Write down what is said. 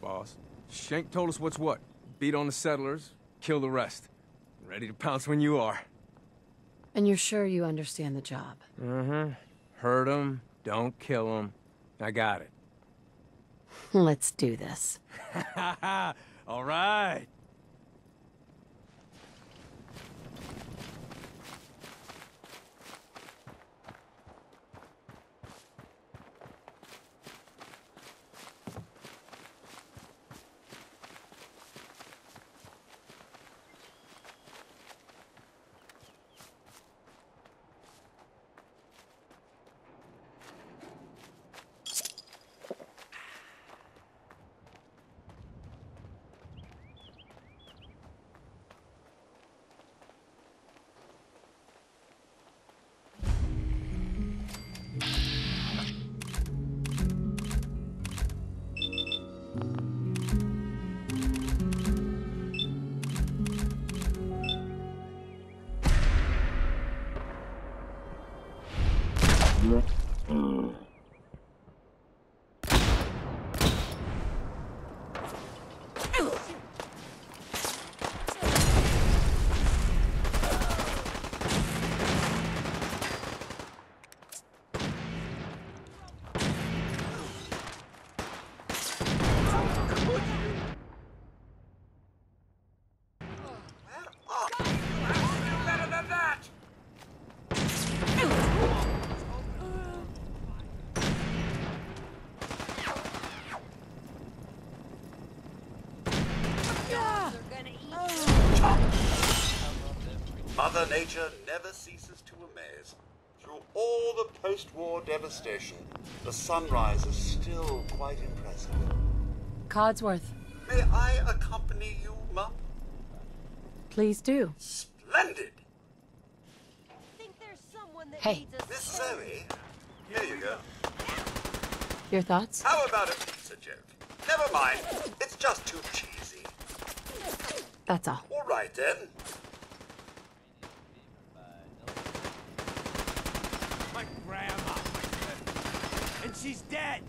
Boss, Shank told us what's what. Beat on the settlers, kill the rest. Ready to pounce when you are. And you're sure you understand the job? Mm-hmm. Hurt 'em, don't kill 'em. I got it. Let's do this. All right. Better than that! Mother Nature never ceases to amaze. Through all the post-war devastation, the sunrise is still quite impressive. Codsworth, May I accompany you, Mum? please do. Splendid! think there's someone that Hey. needs a Miss Zoe, here you go. Your thoughts? How about a pizza joke? Never mind, it's just too cheesy. That's all. All right then. She's dead.